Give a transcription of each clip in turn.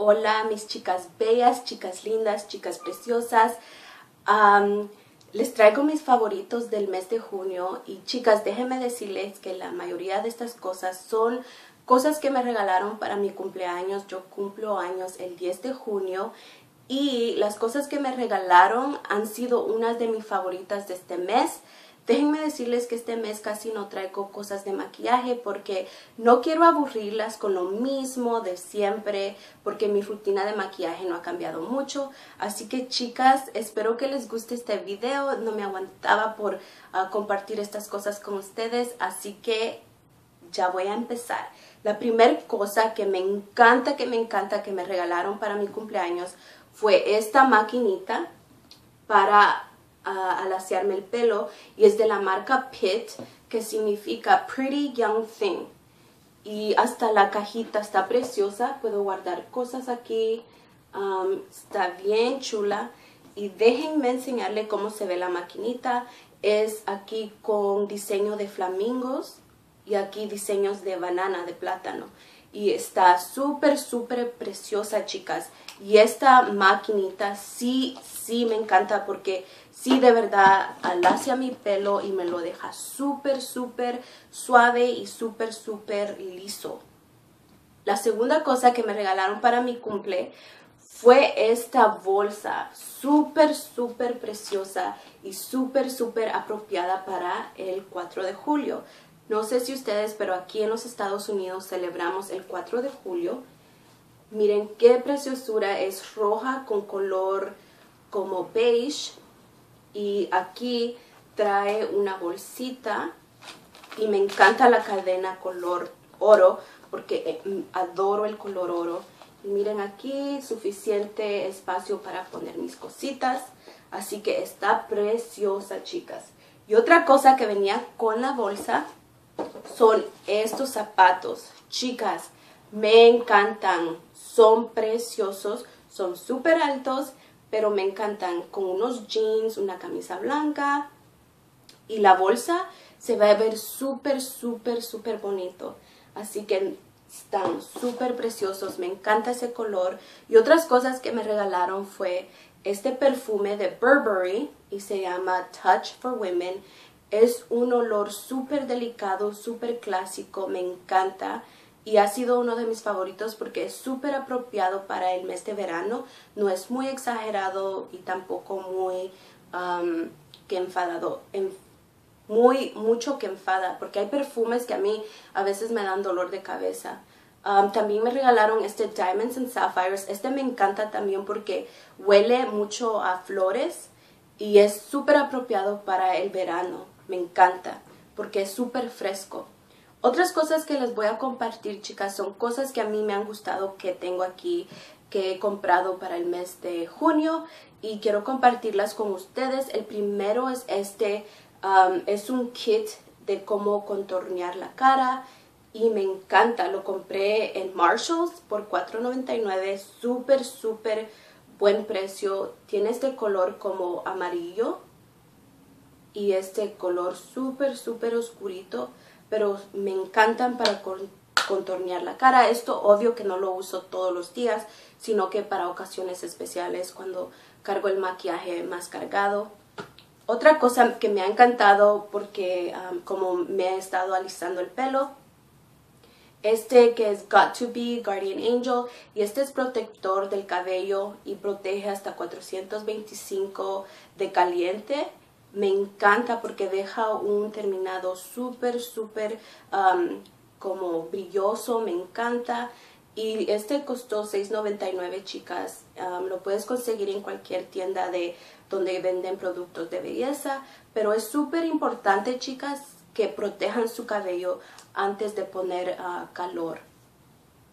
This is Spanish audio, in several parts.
Hola mis chicas bellas, chicas lindas, chicas preciosas. les traigo mis favoritos del mes de junio y chicas déjenme decirles que la mayoría de estas cosas son cosas que me regalaron para mi cumpleaños. Yo cumplo años el 10 de junio y las cosas que me regalaron han sido unas de mis favoritas de este mes. Déjenme decirles que este mes casi no traigo cosas de maquillaje porque no quiero aburrirlas con lo mismo de siempre porque mi rutina de maquillaje no ha cambiado mucho. Así que chicas, espero que les guste este video. No me aguantaba por ah, compartir estas cosas con ustedes, así que ya voy a empezar. La primera cosa que me encanta, que me encanta, que me regalaron para mi cumpleaños fue esta maquinita para al asearme el pelo y es de la marca Pitt que significa Pretty Young Thing. Y hasta la cajita está preciosa puedo guardar cosas aquí um, está bien chula. Y déjenme enseñarle cómo se ve la maquinita. Es aquí con diseño de flamingos y aquí diseños de banana de plátano y está súper súper preciosa chicas y esta maquinita sí sí me encanta porque sí de verdad alacia mi pelo y me lo deja súper, súper suave y súper, súper liso. La segunda cosa que me regalaron para mi cumple fue esta bolsa súper, súper preciosa y súper, súper apropiada para el 4 de julio. No sé si ustedes, pero aquí en los Estados Unidos celebramos el 4 de julio. Miren qué preciosura, es roja con color como beige y aquí trae una bolsita y me encanta la cadena color oro porque eh, adoro el color oro. Y miren aquí, suficiente espacio para poner mis cositas. Así que está preciosa, chicas. Y otra cosa que venía con la bolsa son estos zapatos. Chicas, me encantan. Son preciosos, son súper altos pero me encantan con unos jeans, una camisa blanca y la bolsa se va a ver súper, súper, súper bonito. Así que están súper preciosos, me encanta ese color. Y otras cosas que me regalaron fue este perfume de Burberry y se llama Touch for Women. Es un olor súper delicado, súper clásico, me encanta y ha sido uno de mis favoritos porque es súper apropiado para el mes de verano. No es muy exagerado y tampoco muy um, que enfadado. muy, mucho que enfada, porque hay perfumes que a mí a veces me dan dolor de cabeza. También me regalaron este Diamonds and Sapphires. Este me encanta también porque huele mucho a flores y es súper apropiado para el verano. Me encanta porque es súper fresco. Otras cosas que les voy a compartir, chicas, son cosas que a mí me han gustado que tengo aquí, que he comprado para el mes de junio y quiero compartirlas con ustedes. El primero es este, um, es un kit de cómo contornear la cara y me encanta. Lo compré en Marshalls por $4.99, súper, súper buen precio. Tiene este color como amarillo y este color súper, súper oscurito pero me encantan para contornear la cara. Esto obvio que no lo uso todos los días, sino que para ocasiones especiales cuando cargo el maquillaje más cargado. Otra cosa que me ha encantado porque como me he estado alisando el pelo, este que es Got to Be Guardian Angel y este es protector del cabello y protege hasta 425 de caliente me encanta porque deja un terminado súper, súper como brilloso, me encanta. Y este costó $6.99, chicas. Lo puedes conseguir en cualquier tienda de donde venden productos de belleza. Pero es súper importante, chicas, que protejan su cabello antes de poner uh, calor.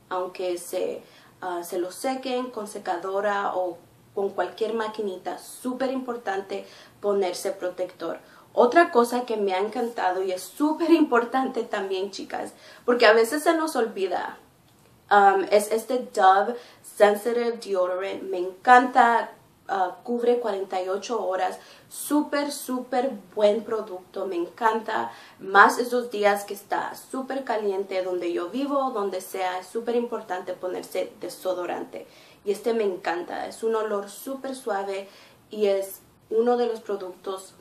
Aunque se, uh, se lo sequen con secadora o con cualquier maquinita, súper importante ponerse protector. Otra cosa que me ha encantado y es súper importante también, chicas, porque a veces se nos olvida, um, es este Dove Sensitive Deodorant. Me encanta ah, cubre 48 horas. Súper, súper buen producto. Me encanta. Más esos días que está súper caliente donde yo vivo, donde sea. Es súper importante ponerse desodorante. Y este me encanta. Es un olor súper suave y es uno de los productos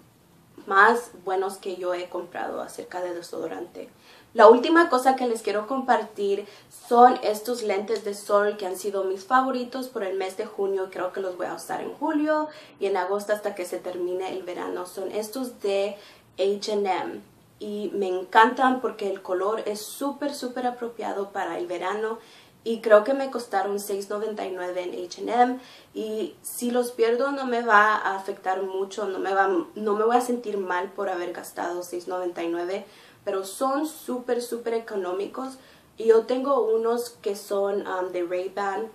más buenos que yo he comprado acerca de desodorante. La última cosa que les quiero compartir son estos lentes de sol que han sido mis favoritos por el mes de junio. Creo que los voy a usar en julio y en agosto hasta que se termine el verano. Son estos de H&M y me encantan porque el color es súper, súper apropiado para el verano y creo que me costaron $6.99 en H&M y si los pierdo no me va a afectar mucho, no me, va, no me voy a sentir mal por haber gastado $6.99, pero son súper, súper económicos y yo tengo unos que son um, de Ray-Ban,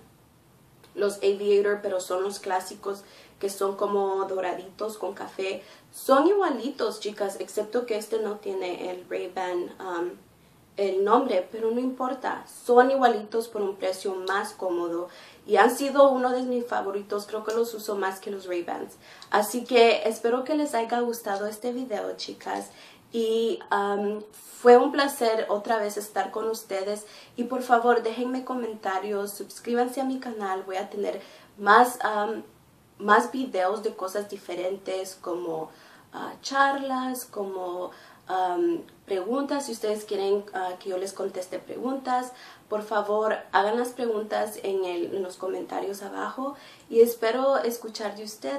los Aviator, pero son los clásicos que son como doraditos con café. Son igualitos, chicas, excepto que este no tiene el Ray-Ban um, el nombre, pero no importa, son igualitos por un precio más cómodo y han sido uno de mis favoritos, creo que los uso más que los Ray-Bans. Así que espero que les haya gustado este video, chicas. Y um, fue un placer otra vez estar con ustedes. Y por favor, déjenme comentarios, suscríbanse a mi canal. Voy a tener más, um, más videos de cosas diferentes como uh, charlas, como preguntas, si ustedes quieren ah, que yo les conteste preguntas, por favor hagan las preguntas en, el, en los comentarios abajo y espero escuchar de ustedes.